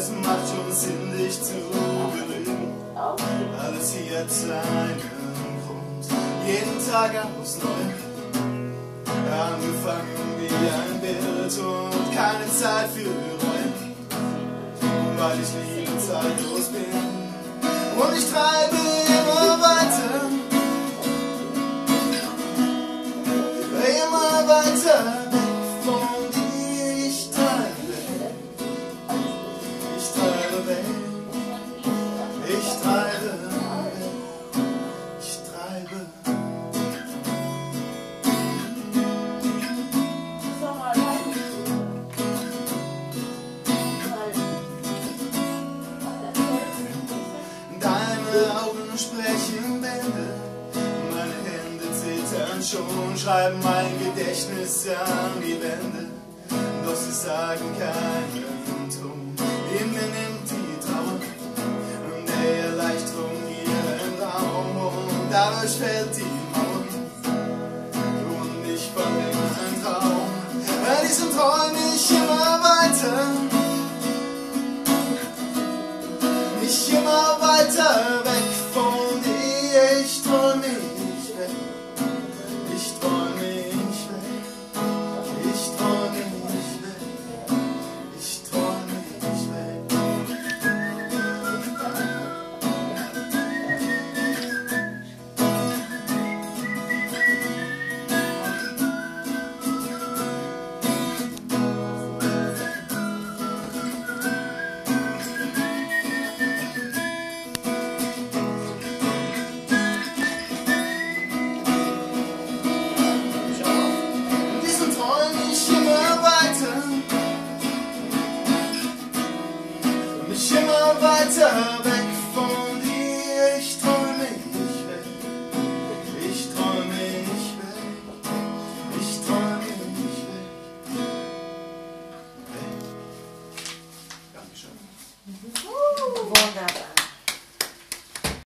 es macht schon Sinn, dich zu belügen. Alles hier hat seinen Grund, jeden Tag aus neu. Angefangen wie ein Bild und keine Zeit für Räume. Weil ich nie zeitlos bin und ich treibe immer weiter. Immer weiter. Schon, schreiben mein Gedächtnis an die Wände. Doch sie sagen keinen Ton, in mir nimmt die Trauer, der Erleichterung ihren Raum und dadurch fällt die Mauer. Und ich verbringe einen Traum, bei diesem träum ich immer weiter. Ich immer weiter Mich immer weiter weg